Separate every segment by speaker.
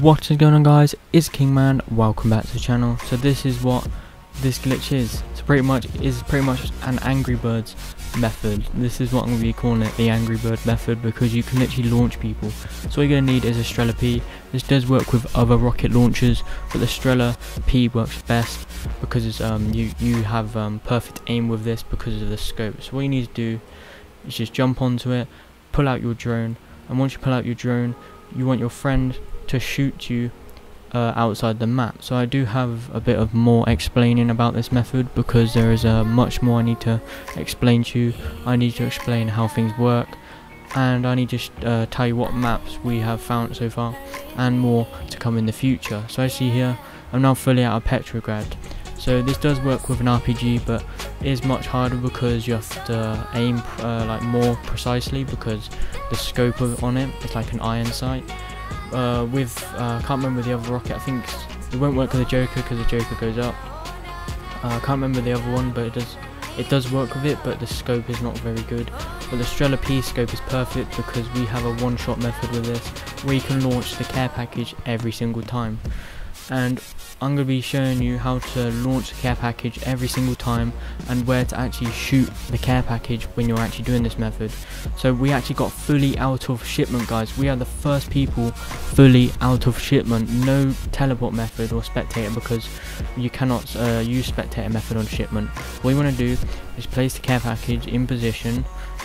Speaker 1: What is going on guys, it's Kingman, welcome back to the channel. So this is what this glitch is. So pretty much is pretty much an Angry Birds method. This is what I'm going to be calling it, the Angry Bird method, because you can literally launch people. So all you're going to need is a Strela P. This does work with other rocket launchers, but the Strela P works best because it's, um, you, you have um, perfect aim with this because of the scope. So what you need to do is just jump onto it, pull out your drone, and once you pull out your drone, you want your friend to shoot you uh, outside the map. So I do have a bit of more explaining about this method because there is uh, much more I need to explain to you. I need to explain how things work and I need to uh, tell you what maps we have found so far and more to come in the future. So I see here, I'm now fully out of Petrograd. So this does work with an RPG but is much harder because you have to aim uh, like more precisely because the scope of, on it is like an iron sight uh, with uh, I can't remember the other rocket. I think it won't work with the JOKR because the JOKR goes up. Uh, I can't remember the other one, but it does it does work with it, but the scope is not very good. But the Strela P scope is perfect because we have a one-shot method with this, where you can launch the care package every single time and I'm going to be showing you how to launch the care package every single time and where to actually shoot the care package when you're actually doing this method. So we actually got fully out of shipment guys, we are the first people fully out of shipment, no teleport method or spectator because you cannot uh, use spectator method on shipment. What you want to do is place the care package in position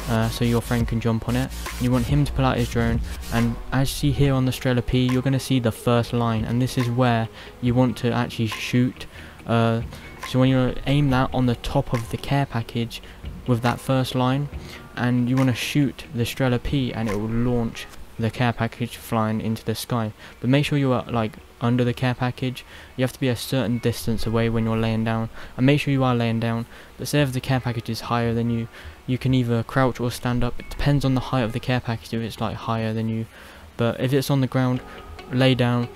Speaker 1: uh, so your friend can jump on it. You want him to pull out his drone and as you see here on the Strela P you're going to see the first line and this is where you want to actually shoot. Uh, so when you aim that on the top of the care package with that first line and you want to shoot the Strela P and it will launch the care package flying into the sky. But make sure you are like under the care package. You have to be a certain distance away when you're laying down. And make sure you are laying down. But say if the care package is higher than you, you can either crouch or stand up. It depends on the height of the care package if it's like higher than you. But if it's on the ground, lay down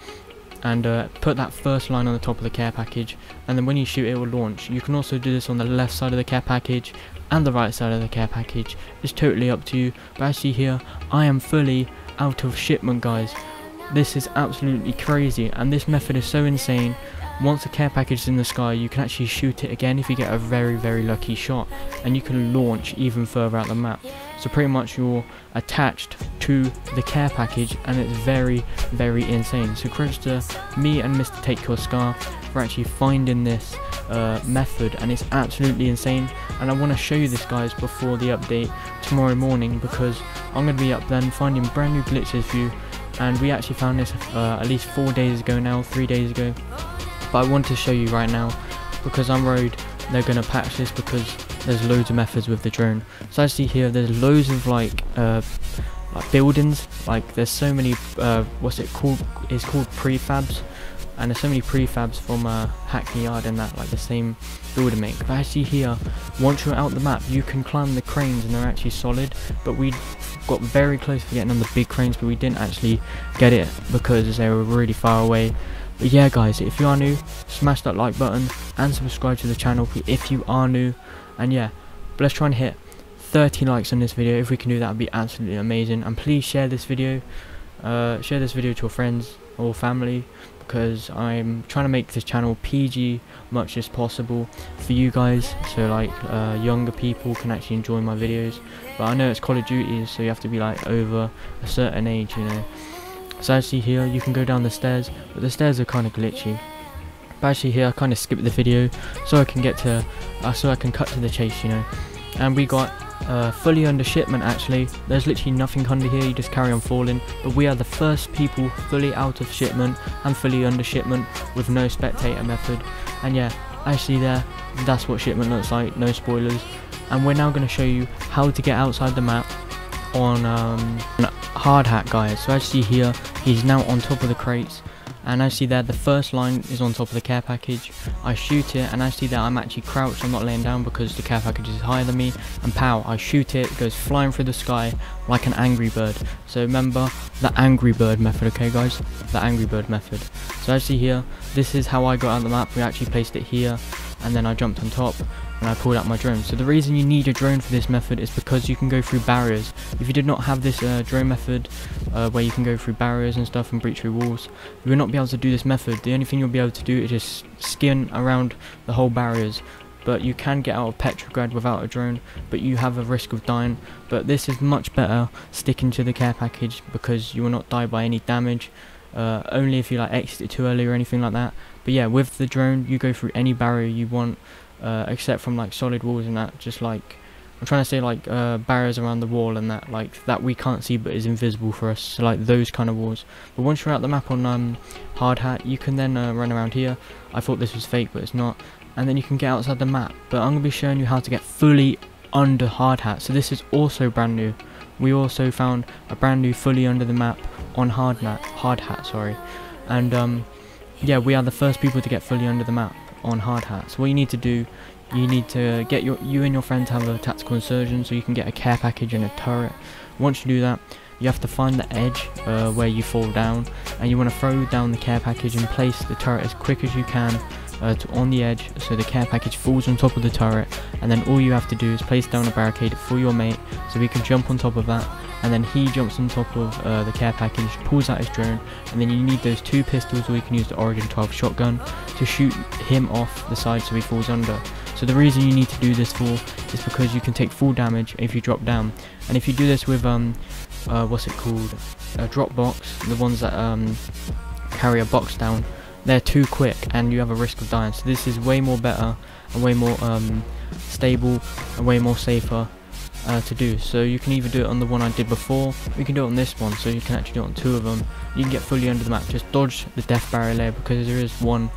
Speaker 1: and uh, put that first line on the top of the care package and then when you shoot it will launch. You can also do this on the left side of the care package and the right side of the care package. It's totally up to you. But as you see here, I am fully out of shipment guys. This is absolutely crazy and this method is so insane. Once a care package is in the sky you can actually shoot it again if you get a very very lucky shot and you can launch even further out the map. So pretty much you're attached to the care package and it's very very insane. So credits to me and Mr. Take Your Scar for actually finding this uh, method and it's absolutely insane and I want to show you this guys before the update tomorrow morning because I'm going to be up then finding brand new glitches for you and we actually found this uh, at least four days ago now, three days ago. But I want to show you right now because I'm worried they're going to patch this because there's loads of methods with the drone. So you see here there's loads of like uh, like buildings. Like there's so many uh, what's it called? It's called prefabs and there's so many prefabs from uh, Hackney Yard and that like the same builder make. But actually here once you're out the map you can climb the cranes and they're actually solid. But we got very close to getting on the big cranes but we didn't actually get it because they were really far away. But yeah guys if you are new smash that like button and subscribe to the channel if you are new. And yeah let's try and hit 30 likes on this video. If we can do that would be absolutely amazing. And please share this video uh, share this video to your friends or family because I'm trying to make this channel PG much as possible for you guys so like uh, younger people can actually enjoy my videos. But I know it's Call of Duty so you have to be like over a certain age you know. So actually here you can go down the stairs but the stairs are kind of glitchy. But actually here I kind of skipped the video so I can get to uh, so I can cut to the chase you know. And we got uh, fully under shipment actually. There's literally nothing under here, you just carry on falling. But we are the first people fully out of shipment and fully under shipment with no spectator method. And yeah, actually there, that's what shipment looks like, no spoilers. And we're now going to show you how to get outside the map on um, hard hat guys. So as you see here, he's now on top of the crates and I see there the first line is on top of the care package. I shoot it and I see that I'm actually crouched I'm not laying down because the care package is higher than me. And pow I shoot it, it goes flying through the sky like an angry bird. So remember the angry bird method okay guys? The angry bird method. So as you see here this is how I got out of the map. We actually placed it here and then I jumped on top and I pulled out my drone. So the reason you need a drone for this method is because you can go through barriers. If you did not have this uh, drone method uh, where you can go through barriers and stuff and breach through walls, you will not be able to do this method. The only thing you'll be able to do is just skin around the whole barriers. But you can get out of Petrograd without a drone, but you have a risk of dying. But this is much better sticking to the care package because you will not die by any damage. Uh, only if you like exit it too early or anything like that. But yeah, with the drone, you go through any barrier you want uh, except from like solid walls and that just like I'm trying to say like uh, barriers around the wall and that like that we can't see but is invisible for us so like those kind of walls. But once you're out the map on um, hard hat you can then uh, run around here. I thought this was fake but it's not. And then you can get outside the map but I'm to be showing you how to get fully under hard hat. So this is also brand new. We also found a brand new fully under the map on hard hat hard hat sorry. And um, yeah we are the first people to get fully under the map on hard hats. What you need to do, you need to get your you and your friends have a tactical insurgent so you can get a care package and a turret. Once you do that, you have to find the edge uh, where you fall down and you want to throw down the care package and place the turret as quick as you can uh, to on the edge so the care package falls on top of the turret and then all you have to do is place down a barricade for your mate so he can jump on top of that and then he jumps on top of uh, the care package, pulls out his drone, and then you need those two pistols or you can use the Origin 12 shotgun to shoot him off the side so he falls under. So the reason you need to do this for is because you can take full damage if you drop down. And if you do this with, um, uh, what's it called, a drop box, the ones that um, carry a box down, they're too quick and you have a risk of dying. So this is way more better and way more um, stable and way more safer uh, to do. So you can either do it on the one I did before, you can do it on this one, so you can actually do it on two of them. You can get fully under the map, just dodge the death barrier layer because there is one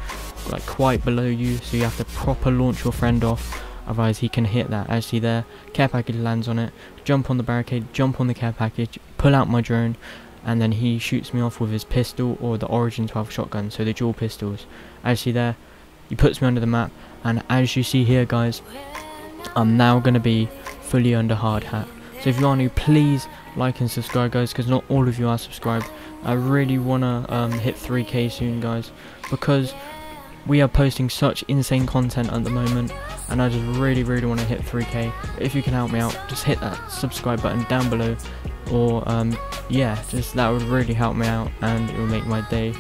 Speaker 1: like quite below you, so you have to proper launch your friend off, otherwise he can hit that. As see there, care package lands on it, jump on the barricade, jump on the care package, pull out my drone, and then he shoots me off with his pistol or the Origin 12 shotgun, so the dual pistols. As see there, he puts me under the map, and as you see here guys, I'm now going to be fully under hard hat. So if you are new, please like and subscribe guys, because not all of you are subscribed. I really want to um, hit 3k soon guys, because we are posting such insane content at the moment, and I just really really want to hit 3k. If you can help me out, just hit that subscribe button down below, or um, yeah, just that would really help me out, and it will make my day.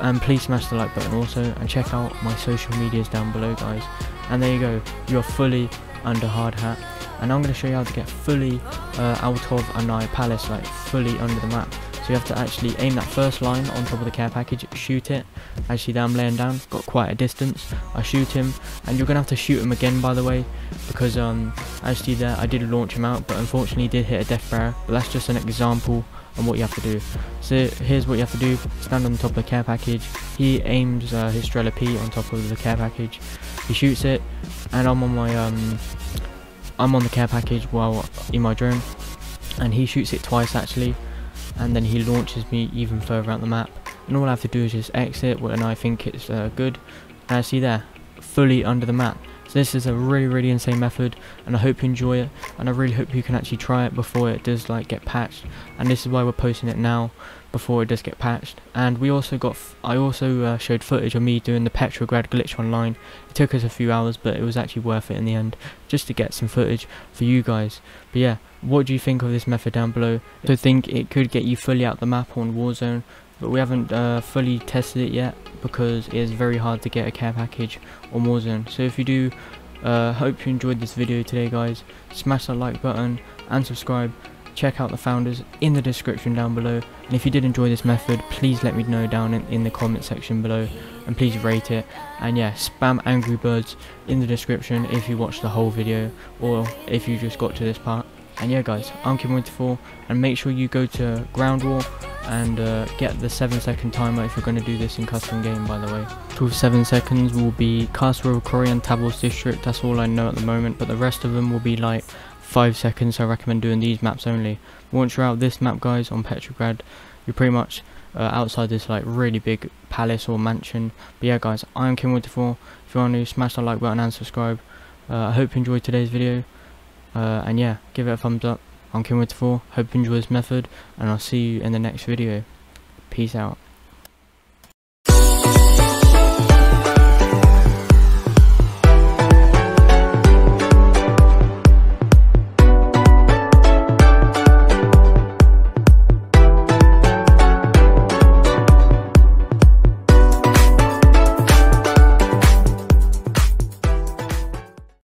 Speaker 1: And please smash the like button also, and check out my social medias down below guys. And there you go, you're fully under hard hat and I'm going to show you how to get fully uh, out of Aniyah Palace, like fully under the map. So you have to actually aim that first line on top of the care package, shoot it. Actually, there I'm laying down, got quite a distance. I shoot him, and you're going to have to shoot him again, by the way, because um, actually there I did launch him out, but unfortunately he did hit a death barrier. But that's just an example on what you have to do. So here's what you have to do, stand on top of the care package, he aims uh, his Strela P on top of the care package, he shoots it, and I'm on my um, I'm on the care package while in my drone. And he shoots it twice actually and then he launches me even further out the map. And all I have to do is just exit when I think it's uh, good. And I see there fully under the map so this is a really really insane method and I hope you enjoy it and I really hope you can actually try it before it does like get patched. And this is why we're posting it now before it does get patched. And we also got I also uh, showed footage of me doing the Petrograd glitch online. It took us a few hours but it was actually worth it in the end just to get some footage for you guys. But yeah what do you think of this method down below? I think it could get you fully out the map on Warzone but we haven't uh, fully tested it yet because it is very hard to get a care package on Warzone so if you do uh, hope you enjoyed this video today guys smash that like button and subscribe. Check out the founders in the description down below. And if you did enjoy this method please let me know down in, in the comment section below and please rate it. And yeah spam angry birds in the description if you watched the whole video or if you just got to this part. And yeah guys i'm Kim184 and make sure you go to ground war and uh, get the 7 second timer if you're going to do this in custom game by the way. For 7 seconds will be Castle of Korean Tables district, that's all I know at the moment, but the rest of them will be like 5 seconds, so I recommend doing these maps only. Once you're out this map guys on Petrograd, you're pretty much uh, outside this like really big palace or mansion. But yeah guys, I am Kim184, if you want to smash that like button and subscribe. Uh, I hope you enjoyed today's video, uh, and yeah, give it a thumbs up. I'm Kim with 4 hope you enjoy this method, and I'll see you in the next video. Peace out.